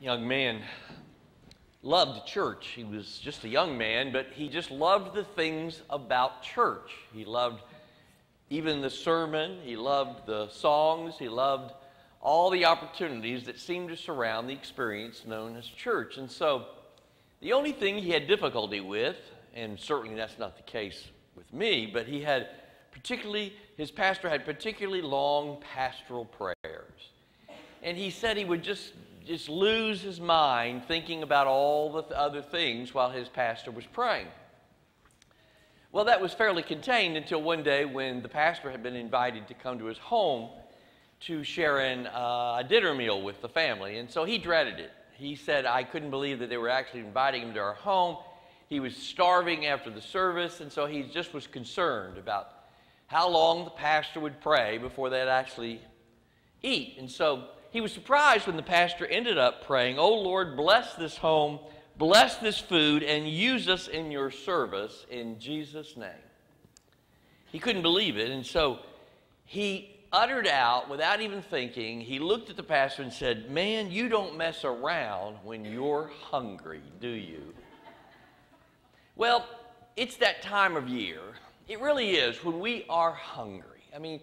young man loved church. He was just a young man, but he just loved the things about church. He loved even the sermon, he loved the songs, he loved all the opportunities that seemed to surround the experience known as church. And so, the only thing he had difficulty with, and certainly that's not the case with me, but he had particularly, his pastor had particularly long pastoral prayers. And he said he would just, just lose his mind thinking about all the other things while his pastor was praying. Well, that was fairly contained until one day when the pastor had been invited to come to his home to share in uh, a dinner meal with the family. And so he dreaded it. He said, I couldn't believe that they were actually inviting him to our home. He was starving after the service, and so he just was concerned about how long the pastor would pray before they'd actually eat. And so he was surprised when the pastor ended up praying, Oh Lord, bless this home, bless this food, and use us in your service in Jesus' name. He couldn't believe it, and so he uttered out without even thinking, he looked at the pastor and said, Man, you don't mess around when you're hungry, do you? Well, it's that time of year. It really is when we are hungry. I mean,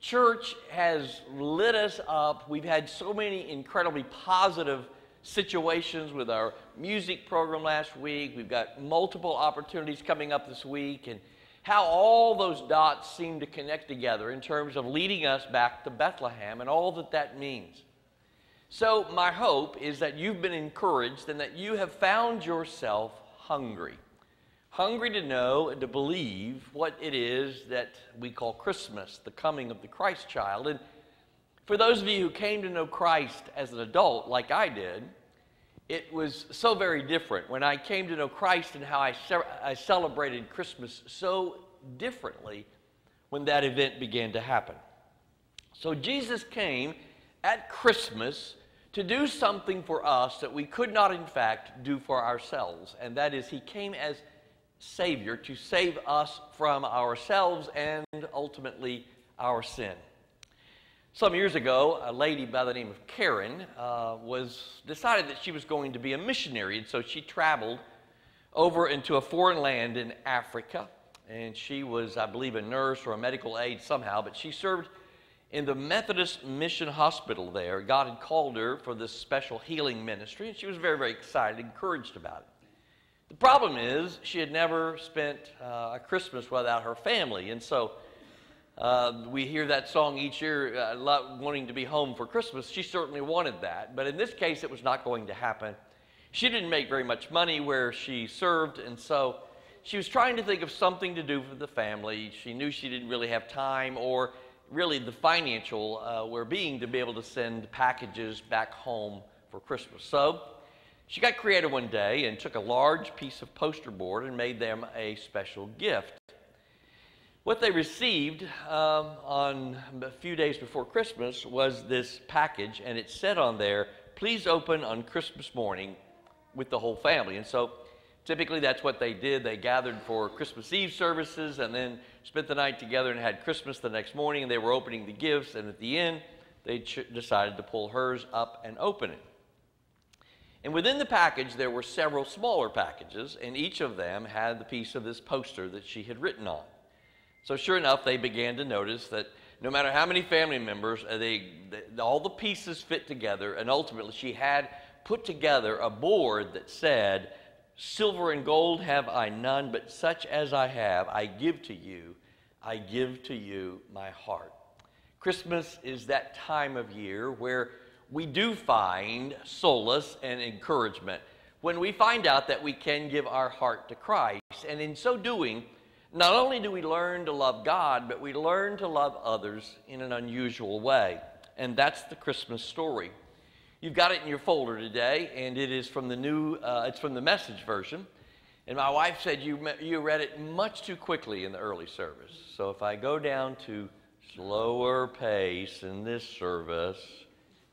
church has lit us up. We've had so many incredibly positive situations with our music program last week. We've got multiple opportunities coming up this week. And how all those dots seem to connect together in terms of leading us back to Bethlehem and all that that means. So, my hope is that you've been encouraged and that you have found yourself hungry. Hungry to know and to believe what it is that we call Christmas, the coming of the Christ child. And for those of you who came to know Christ as an adult, like I did, it was so very different. When I came to know Christ and how I, ce- I celebrated Christmas so differently when that event began to happen. So Jesus came at Christmas to do something for us that we could not, in fact, do for ourselves. And that is, He came as Savior to save us from ourselves and ultimately our sin. Some years ago, a lady by the name of Karen uh, was decided that she was going to be a missionary, and so she traveled over into a foreign land in Africa. And she was, I believe, a nurse or a medical aide somehow, but she served in the Methodist Mission Hospital there. God had called her for this special healing ministry, and she was very, very excited, encouraged about it. The problem is, she had never spent uh, a Christmas without her family, and so uh, we hear that song each year, uh, wanting to be home for Christmas. She certainly wanted that, but in this case, it was not going to happen. She didn't make very much money where she served, and so she was trying to think of something to do for the family. She knew she didn't really have time or really the financial uh, well being to be able to send packages back home for Christmas. So she got creative one day and took a large piece of poster board and made them a special gift. What they received um, on a few days before Christmas was this package, and it said on there, please open on Christmas morning with the whole family. And so typically that's what they did. They gathered for Christmas Eve services and then spent the night together and had Christmas the next morning, and they were opening the gifts, and at the end, they ch- decided to pull hers up and open it. And within the package, there were several smaller packages, and each of them had the piece of this poster that she had written on. So, sure enough, they began to notice that no matter how many family members, uh, they, they, all the pieces fit together, and ultimately she had put together a board that said, Silver and gold have I none, but such as I have, I give to you. I give to you my heart. Christmas is that time of year where we do find solace and encouragement when we find out that we can give our heart to Christ. And in so doing, not only do we learn to love God, but we learn to love others in an unusual way. And that's the Christmas story. You've got it in your folder today, and it is from the new, uh, it's from the message version. And my wife said you, you read it much too quickly in the early service. So if I go down to slower pace in this service,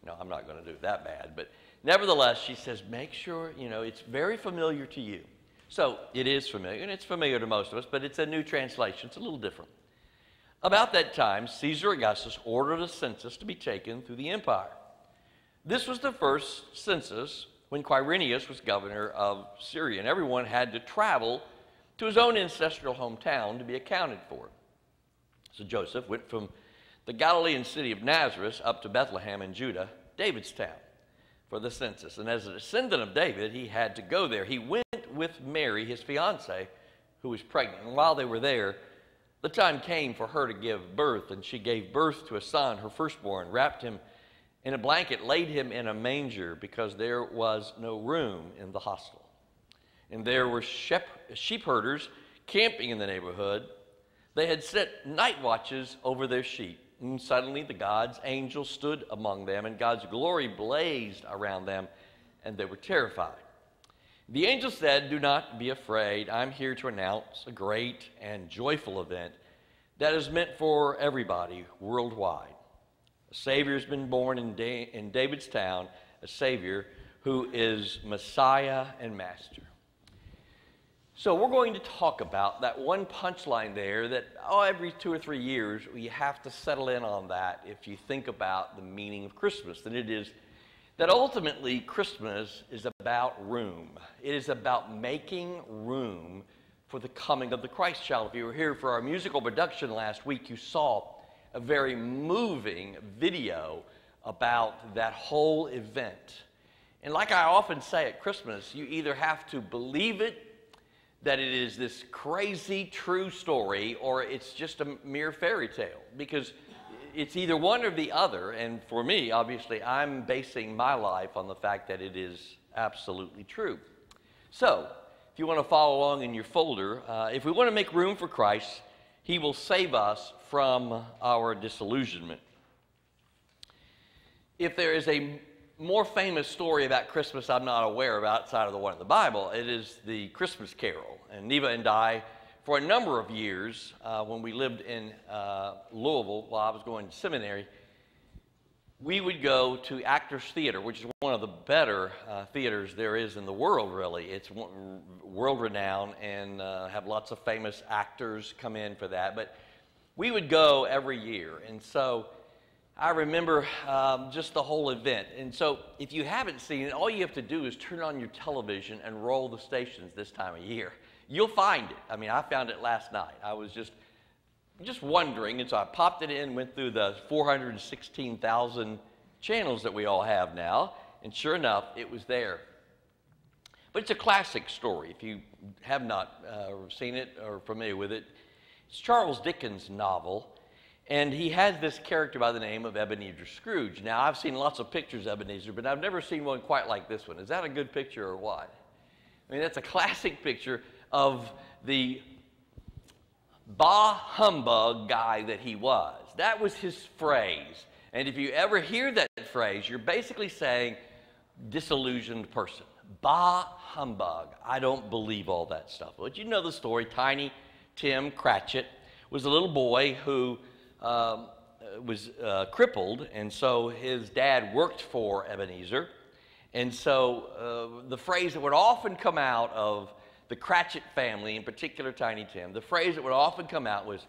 no, I'm not going to do that bad. But nevertheless, she says, make sure, you know, it's very familiar to you. So it is familiar, and it's familiar to most of us, but it's a new translation. It's a little different. About that time, Caesar Augustus ordered a census to be taken through the empire. This was the first census when Quirinius was governor of Syria, and everyone had to travel to his own ancestral hometown to be accounted for. So Joseph went from the Galilean city of Nazareth up to Bethlehem in Judah, David's town, for the census. And as a descendant of David, he had to go there. He went with Mary, his fiancee, who was pregnant. And while they were there, the time came for her to give birth, and she gave birth to a son, her firstborn, wrapped him in a blanket, laid him in a manger because there was no room in the hostel. And there were sheep, herders camping in the neighborhood. They had set night watches over their sheep. And suddenly the God's angel stood among them, and God's glory blazed around them, and they were terrified. The angel said, Do not be afraid. I'm here to announce a great and joyful event that is meant for everybody worldwide. A Savior has been born in, da- in David's town, a Savior who is Messiah and Master. So, we're going to talk about that one punchline there that, oh, every two or three years, we have to settle in on that if you think about the meaning of Christmas. And it is that ultimately Christmas is about room. It is about making room for the coming of the Christ child. If you were here for our musical production last week, you saw a very moving video about that whole event. And like I often say at Christmas, you either have to believe it that it is this crazy true story or it's just a mere fairy tale because it's either one or the other. And for me, obviously, I'm basing my life on the fact that it is absolutely true. So, if you want to follow along in your folder, uh, if we want to make room for Christ, He will save us from our disillusionment. If there is a more famous story about Christmas I'm not aware of outside of the one in the Bible, it is the Christmas Carol. And Neva and I for a number of years uh, when we lived in uh, Louisville while I was going to seminary, we would go to Actors Theater, which is one of the better uh, theaters there is in the world, really. It's world renowned and uh, have lots of famous actors come in for that. But we would go every year. And so I remember um, just the whole event. And so if you haven't seen it, all you have to do is turn on your television and roll the stations this time of year You'll find it. I mean, I found it last night. I was just just wondering, and so I popped it in, went through the 416,000 channels that we all have now, and sure enough, it was there. But it's a classic story. If you have not uh, seen it or familiar with it, it's Charles Dickens' novel, and he has this character by the name of Ebenezer Scrooge. Now, I've seen lots of pictures of Ebenezer, but I've never seen one quite like this one. Is that a good picture or what? I mean, that's a classic picture of the bah humbug guy that he was. That was his phrase. And if you ever hear that phrase, you're basically saying disillusioned person. Bah humbug. I don't believe all that stuff. But you know the story. Tiny Tim Cratchit was a little boy who um, was uh, crippled, and so his dad worked for Ebenezer. And so uh, the phrase that would often come out of the Cratchit family, in particular Tiny Tim, the phrase that would often come out was,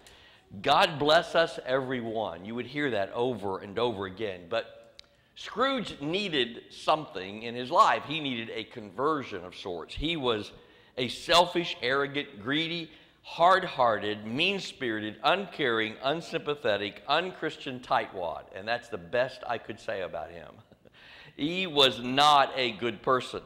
God bless us everyone. You would hear that over and over again. But Scrooge needed something in his life. He needed a conversion of sorts. He was a selfish, arrogant, greedy, hard hearted, mean spirited, uncaring, unsympathetic, unchristian tightwad. And that's the best I could say about him. he was not a good person.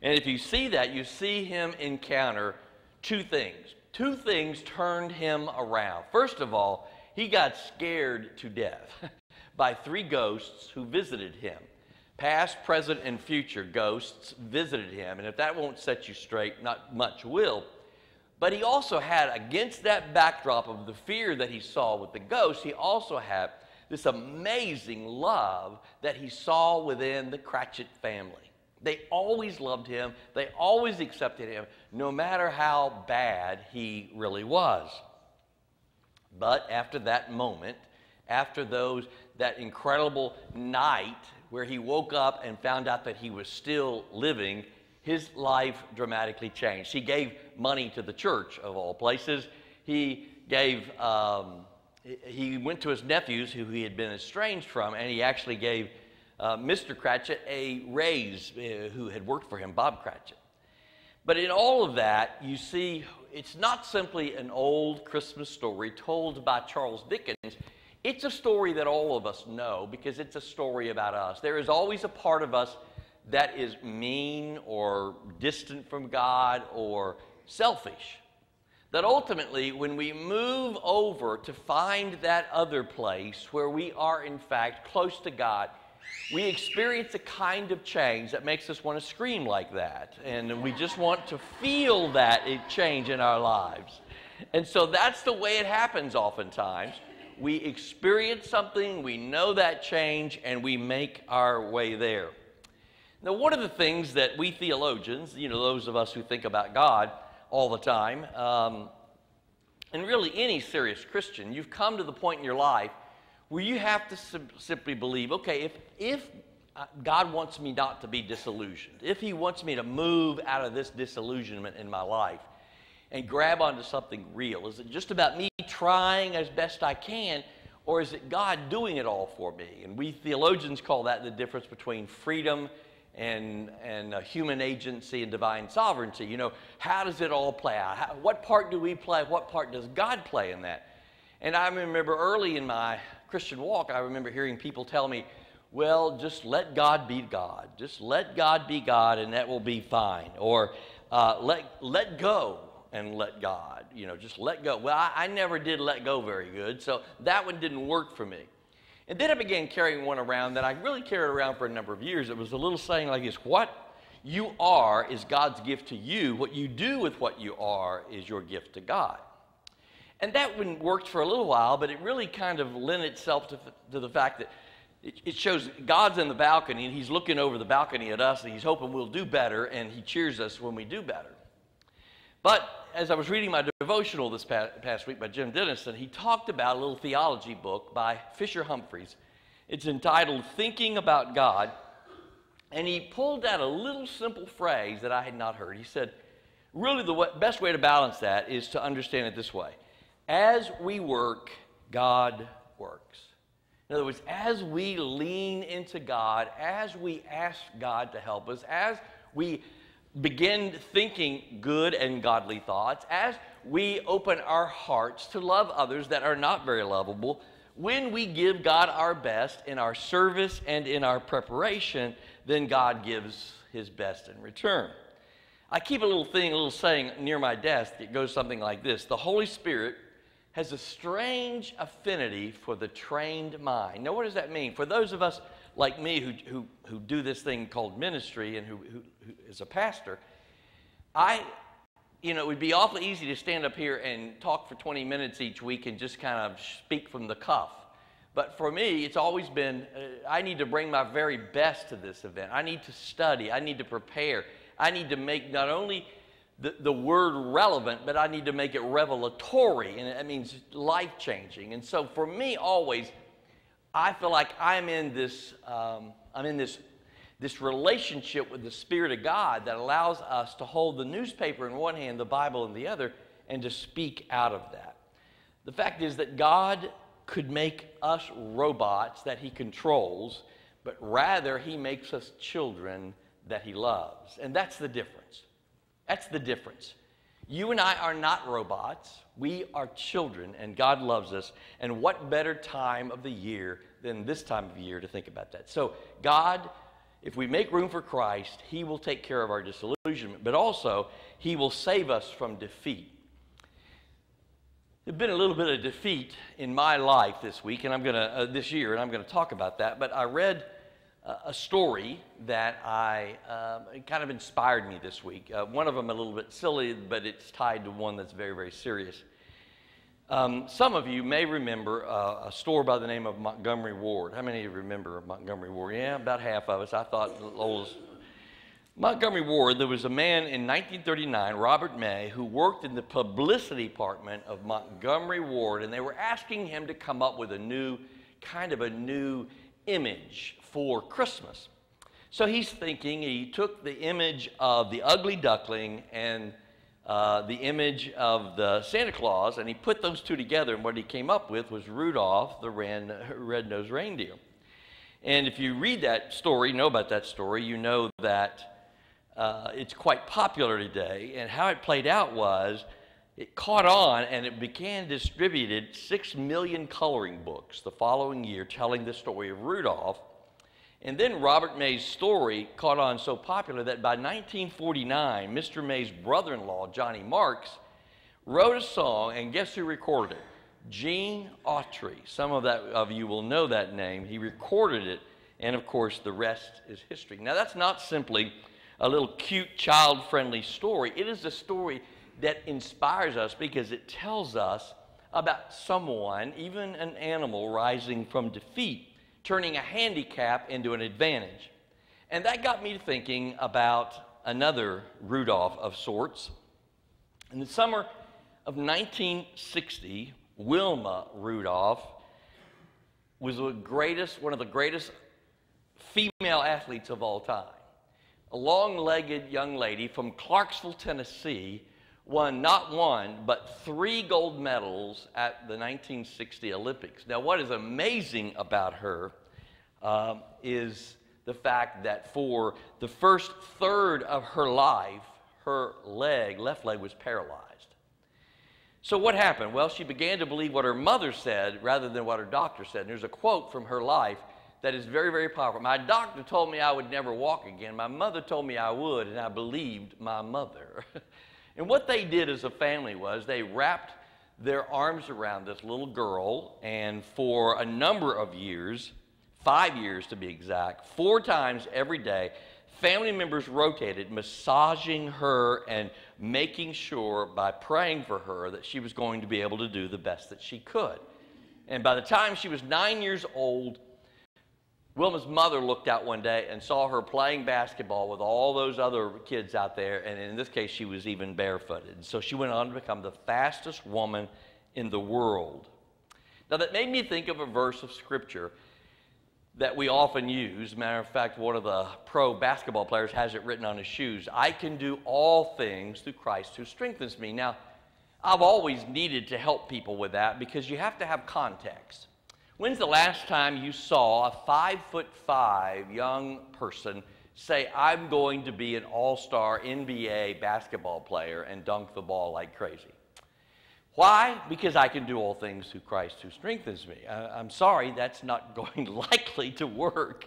And if you see that, you see him encounter two things. Two things turned him around. First of all, he got scared to death by three ghosts who visited him. Past, present, and future ghosts visited him. And if that won't set you straight, not much will. But he also had, against that backdrop of the fear that he saw with the ghost, he also had this amazing love that he saw within the Cratchit family. They always loved him. They always accepted him, no matter how bad he really was. But after that moment, after those that incredible night where he woke up and found out that he was still living, his life dramatically changed. He gave money to the church of all places. He gave. Um, he went to his nephews, who he had been estranged from, and he actually gave uh, Mr. Cratchit a raise uh, who had worked for him, Bob Cratchit. But in all of that, you see, it's not simply an old Christmas story told by Charles Dickens. It's a story that all of us know because it's a story about us. There is always a part of us that is mean or distant from God or selfish. That ultimately, when we move over to find that other place where we are, in fact, close to God, we experience a kind of change that makes us want to scream like that. And we just want to feel that change in our lives. And so that's the way it happens oftentimes. We experience something, we know that change, and we make our way there. Now, one of the things that we theologians, you know, those of us who think about God all the time, um, and really any serious Christian, you've come to the point in your life where you have to sim- simply believe okay, if, if uh, God wants me not to be disillusioned, if He wants me to move out of this disillusionment in my life and grab onto something real, is it just about me trying as best I can, or is it God doing it all for me? And we theologians call that the difference between freedom and, and human agency and divine sovereignty. You know, how does it all play out? How, what part do we play? What part does God play in that? And I remember early in my Christian walk, I remember hearing people tell me, well, just let God be God. Just let God be God and that will be fine. Or uh, let, let go and let God. You know, just let go. Well, I, I never did let go very good, so that one didn't work for me. And then I began carrying one around that I really carried around for a number of years. It was a little saying like this What you are is God's gift to you. What you do with what you are is your gift to God. And that one worked for a little while, but it really kind of lent itself to, to the fact that it, it shows God's in the balcony and He's looking over the balcony at us and He's hoping we'll do better and He cheers us when we do better. But as I was reading my devotional this past, week by Jim Denison, he talked about a little theology book by Fisher Humphreys. It's entitled Thinking About God. And he pulled out a little simple phrase that I had not heard. He said, Really, the best way to balance that is to understand it this way as we work, God works. In other words, as we lean into God, as we ask God to help us, as we begin thinking good and godly thoughts, as we open our hearts to love others that are not very lovable, when we give God our best in our service and in our preparation, then God gives his best in return. I keep a little thing, a little saying near my desk. It goes something like this The Holy Spirit has a strange affinity for the trained mind. Now, what does that mean? For those of us like me who, who, who do this thing called ministry and who, who, who is a pastor, I, you know, it would be awfully easy to stand up here and talk for 20 minutes each week and just kind of speak from the cuff. But for me, it's always been uh, I need to bring my very best to this event. I need to study. I need to prepare. I need to make not only the, the word relevant, but I need to make it revelatory, and that means life changing. And so for me, always, I feel like I'm in this, um, I'm in this, this relationship with the Spirit of God that allows us to hold the newspaper in one hand, the Bible in the other, and to speak out of that. The fact is that God could make us robots that He controls, but rather He makes us children that He loves. And that's the difference. That's the difference. You and I are not robots. We are children, and God loves us. And what better time of the year than this time of year to think about that? So, God, if we make room for Christ, He will take care of our disillusionment, but also He will save us from defeat. There's been a little bit of defeat in my life this week, and I'm gonna uh, this year, and I'm gonna talk about that. But I read a story that I uh, kind of inspired me this week. Uh, one of them a little bit silly, but it's tied to one that's very, very serious. Um, some of you may remember uh, a store by the name of Montgomery Ward. How many of you remember Montgomery Ward? Yeah, about half of us. I thought old Montgomery Ward, there was a man in 1939, Robert May, who worked in the publicity department of Montgomery Ward, and they were asking him to come up with a new, kind of a new image for Christmas. So he's thinking, he took the image of the ugly duckling and uh, the image of the Santa Claus, and he put those two together, and what he came up with was Rudolph the red-nosed reindeer. And if you read that story, know about that story, you know that uh, it's quite popular today. And how it played out was it caught on and it began distributed six million coloring books the following year telling the story of Rudolph. And then Robert May's story caught on so popular that by 1949, Mr. May's brother in law, Johnny Marks, wrote a song, and guess who recorded it? Gene Autry. Some of, that, of you will know that name. He recorded it, and of course, the rest is history. Now, that's not simply a little cute, child friendly story, it is a story that inspires us because it tells us about someone, even an animal, rising from defeat, turning a handicap into an advantage. And that got me thinking about another Rudolph of sorts. In the summer of 1960, Wilma Rudolph was the greatest, one of the greatest female athletes of all time. A long legged young lady from Clarksville, Tennessee, won not one, but three gold medals at the 1960 Olympics. Now, what is amazing about her um, is the fact that for the first third of her life, her leg, left leg, was paralyzed. So, what happened? Well, she began to believe what her mother said rather than what her doctor said. And there's a quote from her life that is very, very powerful. My doctor told me I would never walk again. My mother told me I would, and I believed my mother. And what they did as a family was they wrapped their arms around this little girl, and for a number of years, five years to be exact, four times every day, family members rotated, massaging her and making sure by praying for her that she was going to be able to do the best that she could. And by the time she was nine years old, Wilma's mother looked out one day and saw her playing basketball with all those other kids out there, and in this case, she was even barefooted. So she went on to become the fastest woman in the world. Now, that made me think of a verse of scripture that we often use. Matter of fact, one of the pro basketball players has it written on his shoes I can do all things through Christ who strengthens me. Now, I've always needed to help people with that because you have to have context. When's the last time you saw a five foot five young person say, I'm going to be an all star NBA basketball player and dunk the ball like crazy? Why? Because I can do all things through Christ who strengthens me. I, am sorry, that's not going likely to work.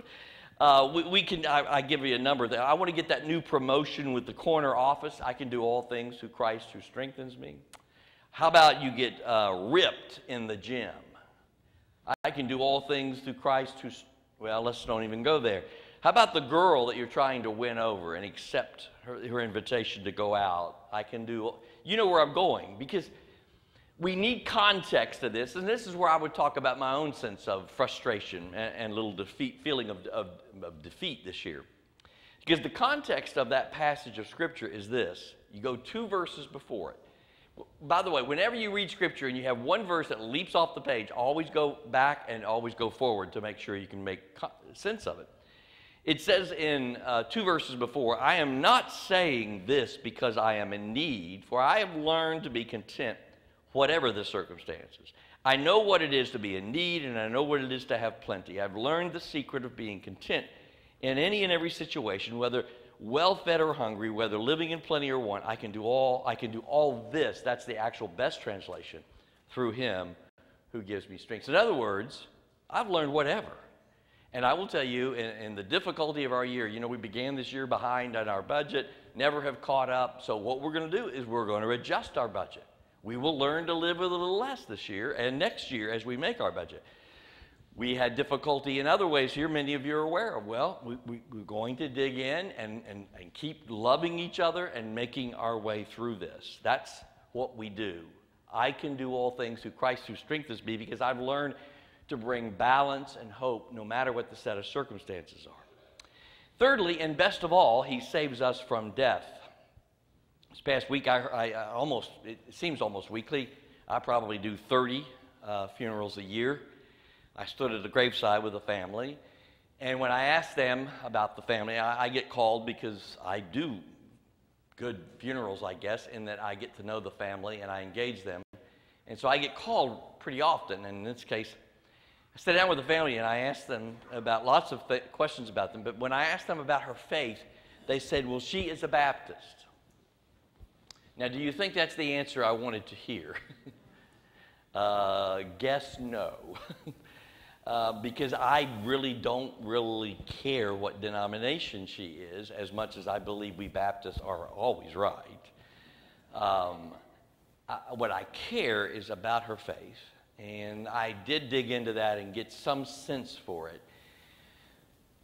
Uh, we, we, can, I, I, give you a number there. I want to get that new promotion with the corner office. I can do all things through Christ who strengthens me. How about you get uh, ripped in the gym? I can do all things through Christ who, well, let's don't even go there. How about the girl that you're trying to win over and accept her, her invitation to go out? I can do, you know where I'm going because we need context to this, and this is where I would talk about my own sense of frustration and, and little defeat, feeling of, of, of defeat this year. Because the context of that passage of Scripture is this you go two verses before it. By the way, whenever you read scripture and you have one verse that leaps off the page, always go back and always go forward to make sure you can make sense of it. It says in uh, two verses before, I am not saying this because I am in need, for I have learned to be content, whatever the circumstances. I know what it is to be in need, and I know what it is to have plenty. I've learned the secret of being content in any and every situation, whether well fed or hungry, whether living in plenty or want, I can do all, I can do all this. That's the actual best translation through him who gives me strength. In other words, I've learned whatever. And I will tell you, in, in, the difficulty of our year, you know, we began this year behind on our budget, never have caught up. So, what we're going to do is we're going to adjust our budget. We will learn to live with a little less this year and next year as we make our budget. We had difficulty in other ways here, many of you are aware of. Well, we, we, we're going to dig in and, and, and keep loving each other and making our way through this. That's what we do. I can do all things through Christ who strengthens me because I've learned to bring balance and hope no matter what the set of circumstances are. Thirdly, and best of all, he saves us from death. This past week, I, I, I almost, it seems almost weekly, I probably do 30 uh, funerals a year. I stood at the graveside with a family, and when I asked them about the family, I, I get called because I do good funerals, I guess, in that I get to know the family and I engage them. And so I get called pretty often. And in this case, I sat down with the family and I asked them about lots of questions about them. But when I asked them about her faith, they said, Well, she is a Baptist. Now, do you think that's the answer I wanted to hear? uh, guess no. uh, because I really don't really care what denomination she is as much as I believe we Baptists are always right. Um, I, what I care is about her faith and I did dig into that and get some sense for it.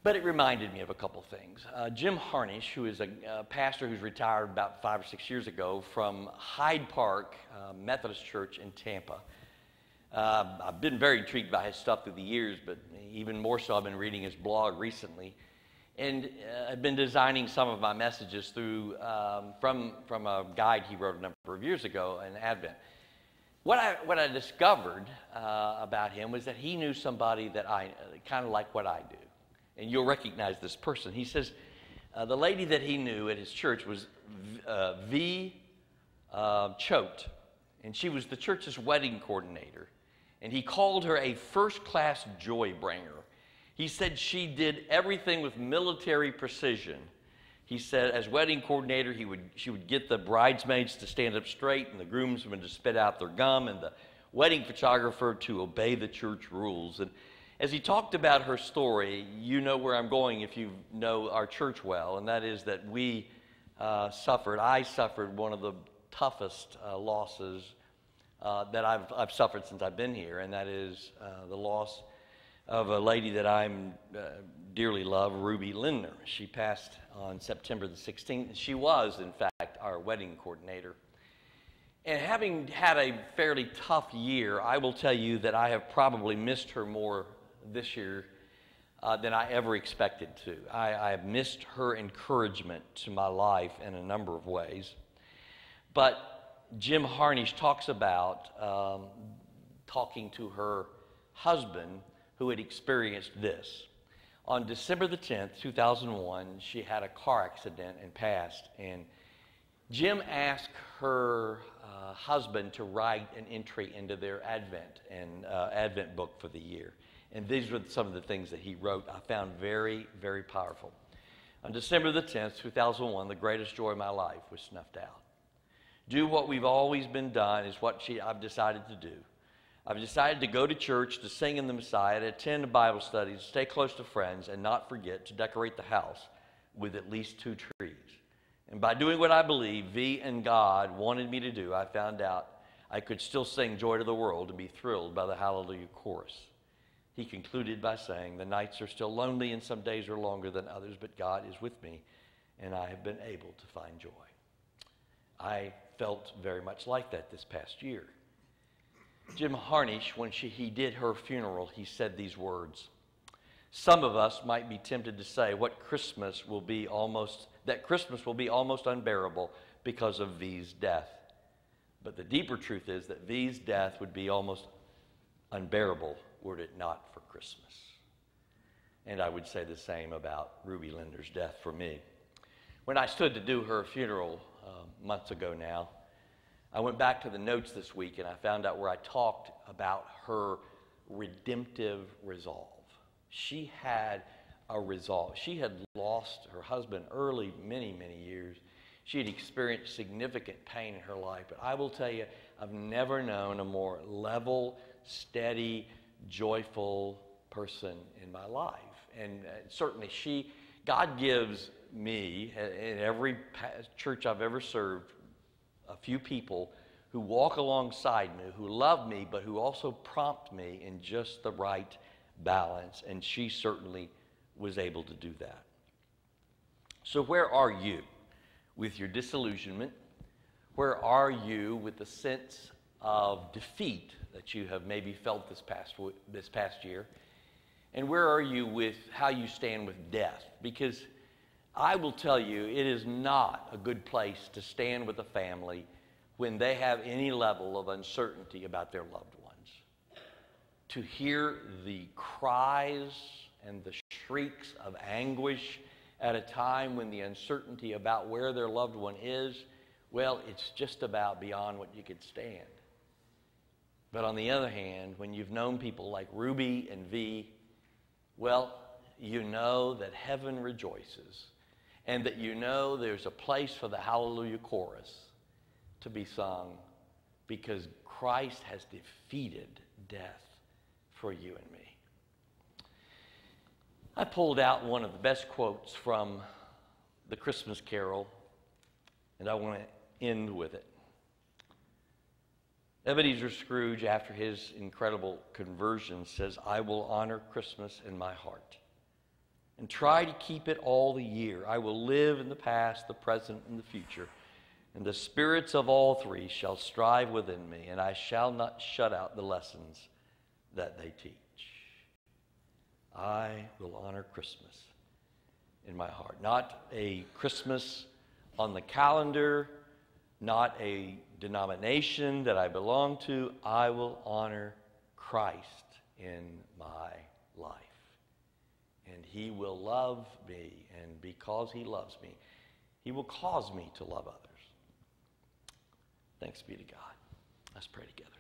But it reminded me of a couple things. Uh, Jim Harnish, who is a, pastor who's retired about five or six years ago from Hyde Park uh, Methodist Church in Tampa. Uh, I've been very intrigued by his stuff through the years, but even more so, I've been reading his blog recently. And uh, I've been designing some of my messages through, um, from, from a guide he wrote a number of years ago in Advent. What I, what I discovered uh, about him was that he knew somebody that I kind of like what I do. And you'll recognize this person. He says uh, the lady that he knew at his church was uh, V. Uh, Choate, and she was the church's wedding coordinator. And he called her a first class joy bringer. He said she did everything with military precision he said as wedding coordinator he would, she would get the bridesmaids to stand up straight and the groomsmen to spit out their gum and the wedding photographer to obey the church rules and as he talked about her story you know where i'm going if you know our church well and that is that we uh, suffered i suffered one of the toughest uh, losses uh, that I've, I've suffered since i've been here and that is uh, the loss of a lady that i'm uh, dearly love, Ruby Lindner. She passed on September the 16th. She was, in fact, our wedding coordinator. And having had a fairly tough year, I will tell you that I have probably missed her more this year uh, than I ever expected to. I, I, have missed her encouragement to my life in a number of ways. But Jim Harnish talks about um, talking to her husband who had experienced this. On December the 10th, 2001, she had a car accident and passed. And Jim asked her uh, husband to write an entry into their Advent and uh, Advent book for the year. And these were some of the things that he wrote I found very, very powerful. On December the 10th, 2001, the greatest joy of my life was snuffed out. Do what we've always been done is what she, I've decided to do. I've decided to go to church, to sing in the Messiah, to attend Bible studies, stay close to friends, and not forget to decorate the house with at least two trees. And by doing what I believe V and God wanted me to do, I found out I could still sing Joy to the World and be thrilled by the Hallelujah chorus. He concluded by saying, The nights are still lonely and some days are longer than others, but God is with me and I have been able to find joy. I felt very much like that this past year. Jim Harnish, when she, he did her funeral, he said these words. Some of us might be tempted to say what Christmas will be almost that Christmas will be almost unbearable because of V's death. But the deeper truth is that V's death would be almost unbearable were it not for Christmas. And I would say the same about Ruby Linder's death for me. When I stood to do her funeral uh, months ago now, I went back to the notes this week and I found out where I talked about her redemptive resolve. She had a resolve. She had lost her husband early, many, many years. She had experienced significant pain in her life. But I will tell you, I've never known a more level, steady, joyful person in my life. And uh, certainly, she, God gives me, in every church I've ever served, a few people who walk alongside me, who love me, but who also prompt me in just the right balance. And she certainly was able to do that. So, where are you with your disillusionment? Where are you with the sense of defeat that you have maybe felt this past, this past year? And where are you with how you stand with death? Because I will tell you, it is not a good place to stand with a family when they have any level of uncertainty about their loved ones. To hear the cries and the shrieks of anguish at a time when the uncertainty about where their loved one is, well, it's just about beyond what you could stand. But on the other hand, when you've known people like Ruby and V, well, you know that heaven rejoices and that you know there's a place for the Hallelujah chorus to be sung because Christ has defeated death for you and me. I pulled out one of the best quotes from the Christmas Carol, and I want to end with it. Ebenezer Scrooge, after his incredible conversion, says, I will honor Christmas in my heart and try to keep it all the year. I will live in the past, the present, and the future. And the spirits of all three shall strive within me, and I shall not shut out the lessons that they teach. I will honor Christmas in my heart. Not a Christmas on the calendar, not a denomination that I belong to. I will honor Christ in my life. He will love me, and because He loves me, He will cause me to love others. Thanks be to God. Let's pray together.